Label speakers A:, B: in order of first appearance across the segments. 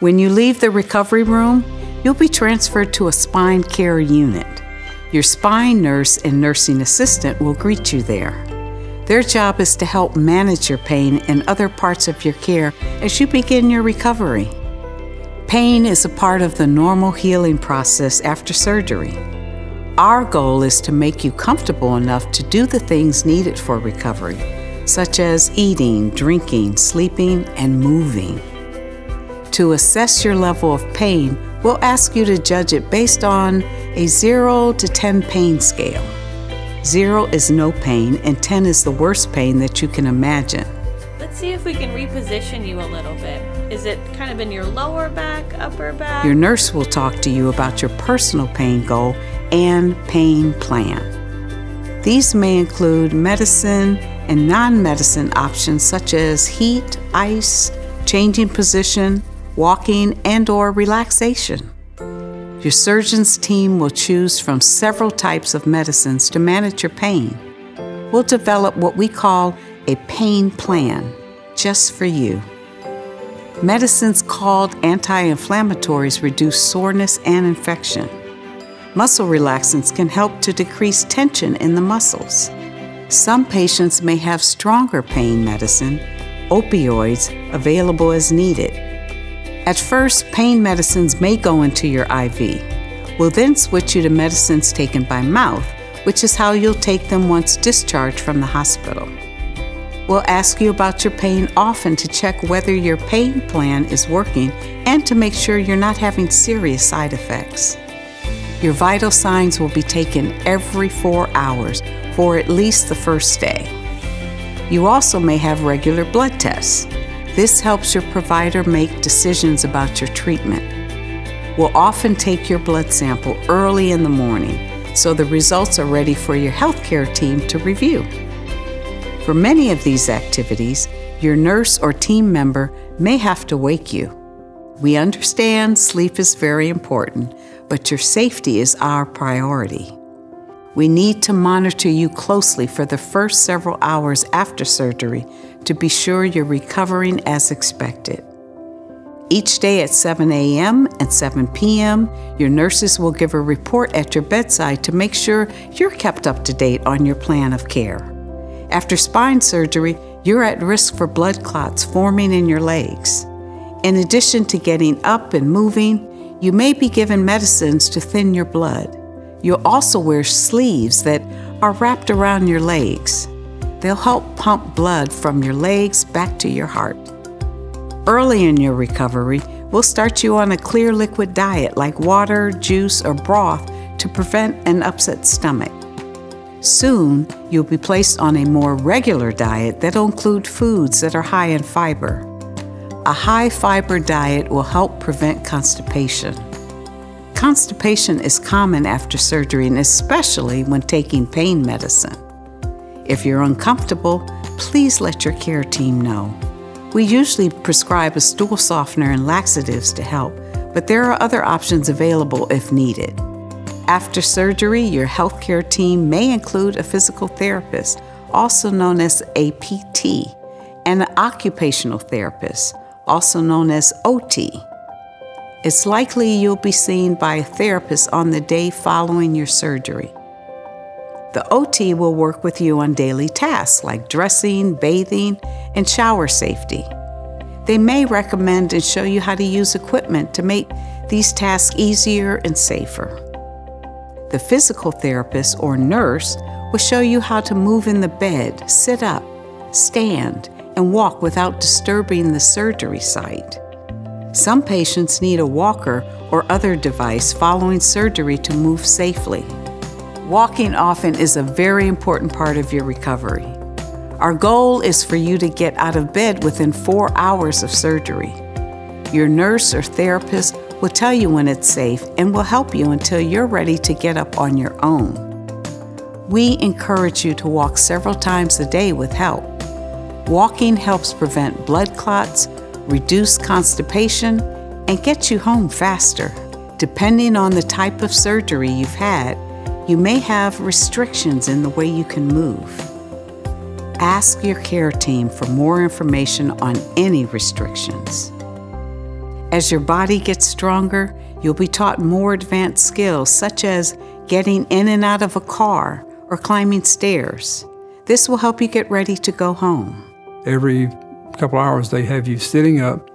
A: When you leave the recovery room, you'll be transferred to a spine care unit. Your spine nurse and nursing assistant will greet you there. Their job is to help manage your pain and other parts of your care as you begin your recovery. Pain is a part of the normal healing process after surgery. Our goal is to make you comfortable enough to do the things needed for recovery, such as eating, drinking, sleeping, and moving. To assess your level of pain, we'll ask you to judge it based on a 0 to 10 pain scale. 0 is no pain, and 10 is the worst pain that you can imagine.
B: Let's see if we can reposition you a little bit. Is it kind of in your lower back, upper back?
A: Your nurse will talk to you about your personal pain goal and pain plan. These may include medicine and non medicine options such as heat, ice, changing position, walking, and or relaxation. Your surgeon's team will choose from several types of medicines to manage your pain. We'll develop what we call a pain plan just for you. Medicines called anti inflammatories reduce soreness and infection. Muscle relaxants can help to decrease tension in the muscles. Some patients may have stronger pain medicine, opioids, available as needed. At first, pain medicines may go into your IV. We'll then switch you to medicines taken by mouth, which is how you'll take them once discharged from the hospital. We'll ask you about your pain often to check whether your pain plan is working and to make sure you're not having serious side effects. Your vital signs will be taken every four hours for at least the first day. You also may have regular blood tests. This helps your provider make decisions about your treatment. We'll often take your blood sample early in the morning so the results are ready for your healthcare team to review. For many of these activities, your nurse or team member may have to wake you. We understand sleep is very important, but your safety is our priority. We need to monitor you closely for the first several hours after surgery to be sure you're recovering as expected. Each day at 7 a.m. and 7 p.m., your nurses will give a report at your bedside to make sure you're kept up to date on your plan of care. After spine surgery, you're at risk for blood clots forming in your legs. In addition to getting up and moving, you may be given medicines to thin your blood. You'll also wear sleeves that are wrapped around your legs. They'll help pump blood from your legs back to your heart. Early in your recovery, we'll start you on a clear liquid diet like water, juice, or broth to prevent an upset stomach. Soon, you'll be placed on a more regular diet that'll include foods that are high in fiber. A high fiber diet will help prevent constipation. Constipation is common after surgery and especially when taking pain medicine. If you're uncomfortable, please let your care team know. We usually prescribe a stool softener and laxatives to help, but there are other options available if needed. After surgery, your healthcare team may include a physical therapist, also known as a PT, and an occupational therapist, also known as OT. It's likely you'll be seen by a therapist on the day following your surgery. The OT will work with you on daily tasks like dressing, bathing, and shower safety. They may recommend and show you how to use equipment to make these tasks easier and safer. The physical therapist or nurse will show you how to move in the bed, sit up, stand, and walk without disturbing the surgery site. Some patients need a walker or other device following surgery to move safely. Walking often is a very important part of your recovery. Our goal is for you to get out of bed within four hours of surgery. Your nurse or therapist will tell you when it's safe and will help you until you're ready to get up on your own. We encourage you to walk several times a day with help. Walking helps prevent blood clots, reduce constipation, and get you home faster. Depending on the type of surgery you've had, you may have restrictions in the way you can move. Ask your care team for more information on any restrictions. As your body gets stronger, you'll be taught more advanced skills such as getting in and out of a car or climbing stairs. This will help you get ready to go home.
C: Every couple hours, they have you sitting up.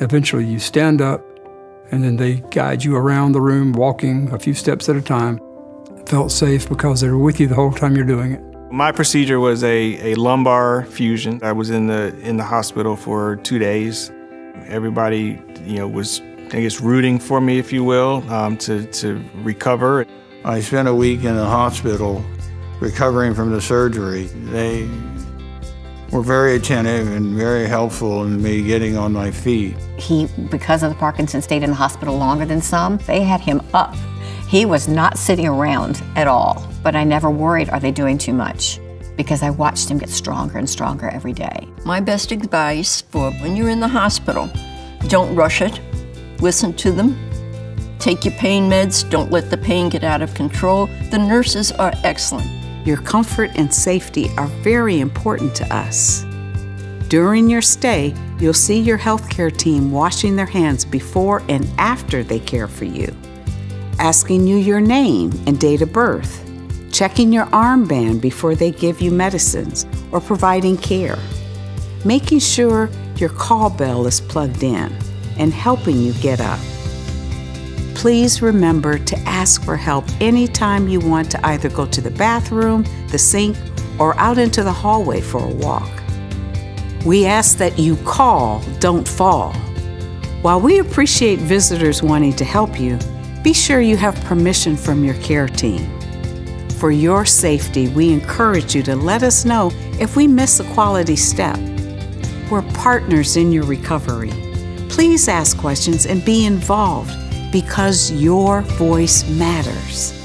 C: Eventually, you stand up, and then they guide you around the room, walking a few steps at a time. Felt safe because they're with you the whole time you're doing it.
D: My procedure was a, a lumbar fusion. I was in the in the hospital for two days. Everybody, you know, was I guess rooting for me, if you will, um, to to recover.
E: I spent a week in the hospital recovering from the surgery. They were very attentive and very helpful in me getting on my feet.
F: He, because of the Parkinson, stayed in the hospital longer than some. They had him up. He was not sitting around at all, but I never worried, are they doing too much? Because I watched him get stronger and stronger every day.
G: My best advice for when you're in the hospital, don't rush it. Listen to them. Take your pain meds. Don't let the pain get out of control. The nurses are excellent.
A: Your comfort and safety are very important to us. During your stay, you'll see your healthcare team washing their hands before and after they care for you, asking you your name and date of birth, checking your armband before they give you medicines or providing care, making sure your call bell is plugged in, and helping you get up. Please remember to ask for help anytime you want to either go to the bathroom, the sink, or out into the hallway for a walk. We ask that you call, don't fall. While we appreciate visitors wanting to help you, be sure you have permission from your care team. For your safety, we encourage you to let us know if we miss a quality step. We're partners in your recovery. Please ask questions and be involved because your voice matters.